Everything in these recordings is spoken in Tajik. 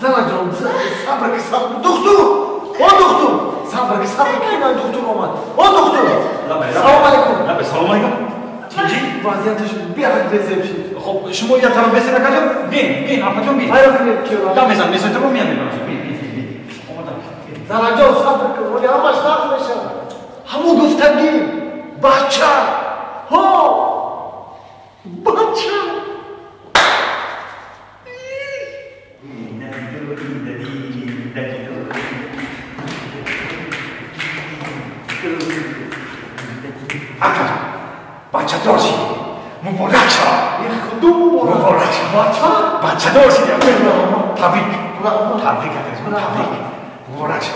زنجان صبر که صبر دکتر او دکتر صبر که صبر که من دکتر اومد او دکتر سلام علیکم لبه سلام علیکم چی وضعیتش بیاد بزیم شد خب شما یه طرف بسیار کجا بین بین آقا جان بین خیر کنید که دا میزن میزن تو میام بین بین بین بین اومدم زنجان صبر کن ولی همش نقل میشه همو گفتگی بچه ها بچه 도시. 무보라차. 이것도 무보라차. 마차? 마차 도시야. 다비. 그거 다비 같은 거 다비. 무보라차.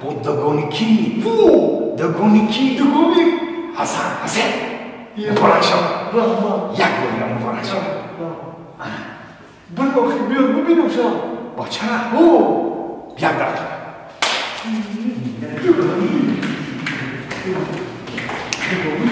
보더고니키. 부 더고니키. 더고니. 하산 하산. 무보라차. 야구야 무보라차. 불고 그면 무비는 없어. 마차. 오 양다. 그거 그거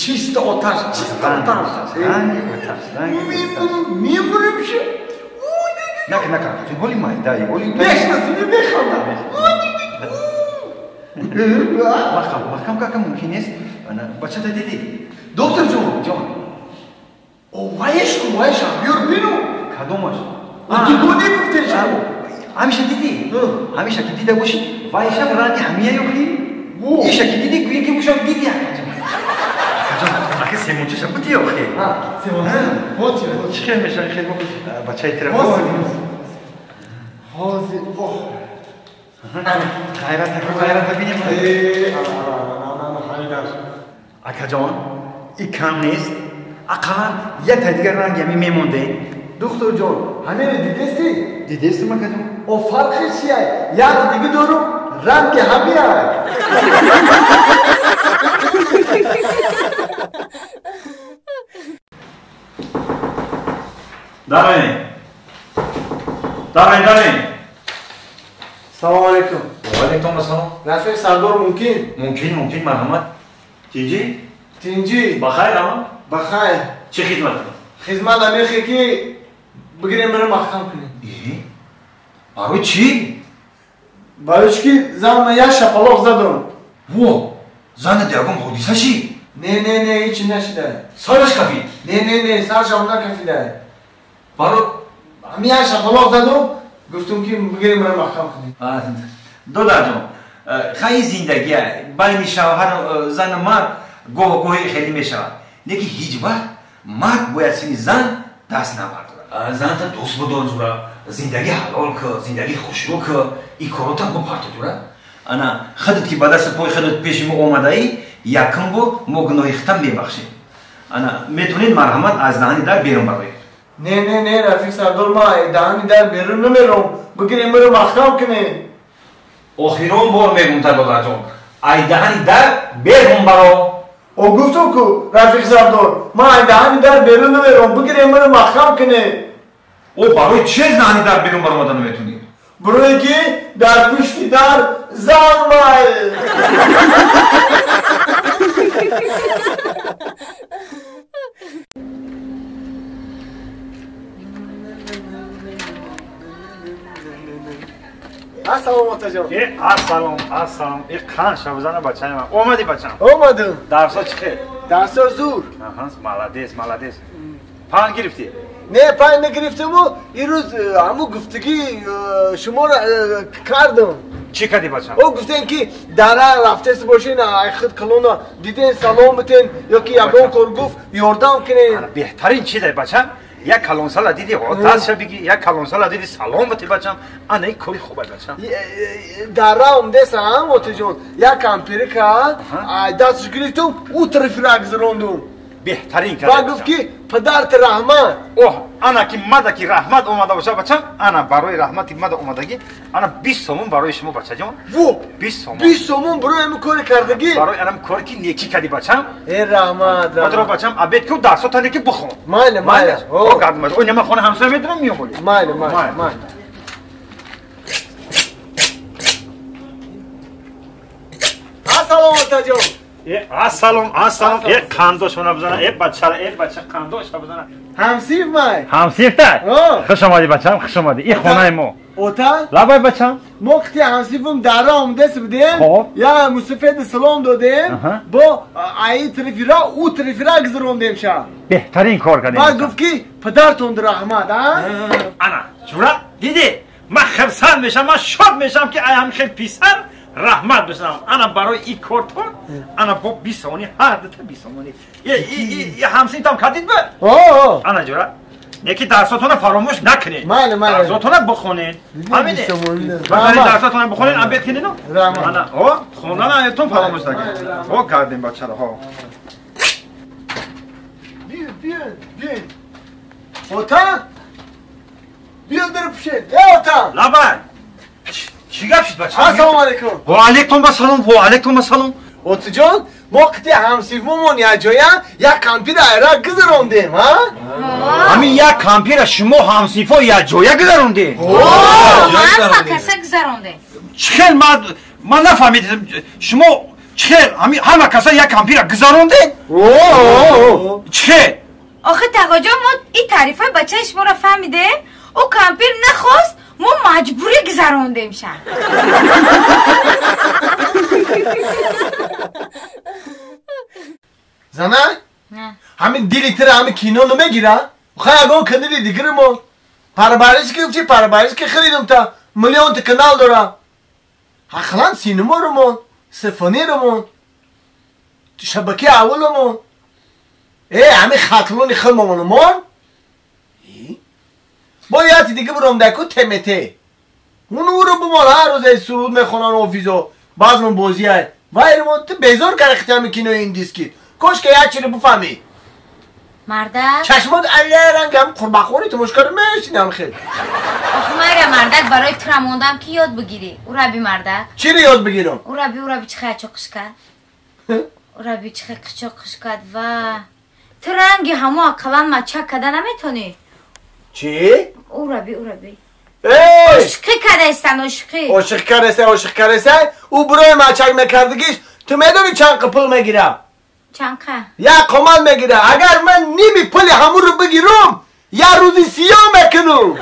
чисто оташ чисто оташ ранги оташ ранги мемуримша нака нака ҳоли майда ҳоли мешнасӣ механдам маҳкам маҳкам кака мумкин нест бачата дидӣ доктор ҷон ҷон оваеш куваеша биёр бину кадомаш дугоне гуфтеша ҳамеша дидӣ ҳамеша ки дида бошӣ ваешам ранги ҳамияё хӣ иша ки дидӣ гӯе ки ушам дидиакаҷа ببینیم Eee. Ana ana ana haydar. اکا جان این کم نیست اقلا یه تا دیگر رنگ همی میمونده Doktor John, hani ne didesti? دیده است ما کجا O farkı şey, ya digi doğru, rengi hamiye. Darayın. Darayın, darayın. Selamun aleyküm. Aleyküm selam. Rafiq Sardor mümkün. Mümkün, mümkün merhamet. Cici, Tinci, bakayır ama. bakay. Çi hizmet. Hizmet amir ki, bugün beni mahkam kılın. İyi. Abi çi? Barış ki, zaman ya şapalok zadım. Wo? Zannediyorum hodisa şi. Ne ne ne hiç ne şide. Sarış kafi. Ne ne ne sadece ondan kafide. Baro. Не, не, не, ҳеч нашида. Сараш кафид. Не, не, не, сарашам накафида. Баро ҳамеаша талоқ задум, гуфтум ки бигирем ра маҳкам кунем. Додарҷон, хай зиндагӣ байни шавҳар зану мард гоҳ-гоҳе хеле мешавад. Леки ҳеҷ вақт мард бояд сини зан даст навардорад. занта дӯст будон ҷура, зиндагӣ ҳалол кӣ, зиндагӣ хушрӯ кӣ, и корота бупарту ҷура. ана хадат ки ба дасту пои хадат пеши мо омадаӣ якм бор мо гуноҳихта мебахшем. Метавонед марҳамат аз даҳани дар берун бароед? Не не не рафиқ сардор ма даҳани дар берун намером. Бигирем мро маҳкам кунед. Охирон бор мегӯм тарбозаҷон ай даҳани дар берун баро. О гуфтум ку рафиқ сардор ман ай даҳани дар берун намером. Бигирем мро маҳкам кунед. О барои чез даҳани дар берун баромада наметунӣ бруги дар пушти дар зан майл ассалом отаҷон э ассалом ассалом э қанша бузана бачаи ман омади бачам омадам дарсо чӣ хел дарсо зур молодец молодец панд гирифтӣ не пай нагирифтаму ирӯз э, ҳамун гуфтагӣ э, шуморо э, кардам. Чӣ кардӣ бача? О гуфтен ки дара рафтест бошин айхид калона диден салом битен ёки ягон кор гуфт ёрдам кунен. Беҳтарин чизе бача? Як калонсала диди оташа биги як калонсала диди саломати бачам ана ин кори хуба бачам дарам десам отиҷон як ампирика дасташ гирифтум у тарафи рагзарондум беҳтарин ва карда гуфт ки падарти раҳмат оҳ ана ки мада ки раҳмат омада боша бачам ана барои раҳмати мада омадагӣ ана бист сомон барои шумо бачаҷон во бист сомон бист сомон барои ҳамин кори кардагӣ барои анам коре ки некӣ кардӣ бачам э раҳмат раҳмат. бачам абед ку дарсота неки бухон майли майли О, о нема хона ҳамсоя медонам миёмоли майли майли Майли. майли ассалому отаҷон ассалом ассалом. Э қандошона бизана. Э бачара э бача қандоша бизана. Ҳамсиф май. Ҳамсифта О. хуш омадӣ бачам хуш омадӣ. И хонаи мо. ота? Лабай бачам. Мо қити ҳамсифм дара омадес будем? Я мусафеди салом додем? Бо аи тарифира ӯ тарифира гузарондем ша. Беҳтарин кор кардем. Баъд гуфт ки падартон раҳмат а? Ана ҷура дидӣ ман хирсанд мешам ман шод мешам ки ай ҳамин хел писар раҳмат бисанам ана барои и кортон ана бо бисомонӣ ҳардата бисомонӣ ҳамсинтам кардид ба О, о. ана ҷура неки дарсотона фаромӯш накунед дарсотона бихонед баъди Раҳмат. дарсотона бихонед абед кинино Раҳмат. ана о хондан аетон фаромӯш накунед о кардем бачараҳо. Ота? Бия дар пушед. Э, ота. лабай чӣ гап шид бача? Ассалому алайкум. ваалайкум ассалом ваалайкум ассалом. Отаҷон, мо қити ҳамсифмумон якҷоя як компира айра гузарондем, а? ҳамин як кампира шумо ҳамсифо якҷоя гузарондед ман ба каса гузарондем. чихел ман нафаҳмидам шумо чихел ҳама каса як кампира гузарондед О, о, о. чихел охи тағоҷон мо и таърифаи бачаи шуморо фаҳмидем. Ӯ кампир нахост мо маҷбурӣ гузарондем ша Зана? Не. Ҳамин дили тира ҳамин кинону мегира? Хай ягон канали дигирмон. Парвариш ки чи парвариш ки хридум та миллион та باید دیگه برم دکو تمته. اون او رو بمال هر روز سرود می‌خونن اوفیزو بعض من بازی های. و ایرمان تو بزار می‌کنه این دیسکیت کاش که یک چیره بفهمی. مردک چشمات علیه رنگ هم قربخوری تو مشکل هم خیلی ما مریا مردک برای تو موندم که یاد بگیری. او بی مردک چی رو یاد بگیرم؟ او بی او بی چخه چقش کرد؟ او ربی چخه چقش کرد و تو رنگی همه ما چک کده نمی‌تونی. چی؟ او ربی او ربی عشقی کرستن عشقی. عشق کرسه عشق کرسه او بروی مچک مکردگیش تو می‌دونی چند پول می‌گیرم؟ چند یا کمال می‌گیره اگر من نیمی پل همون رو بگیرم یا روزی سیاه می‌کنم.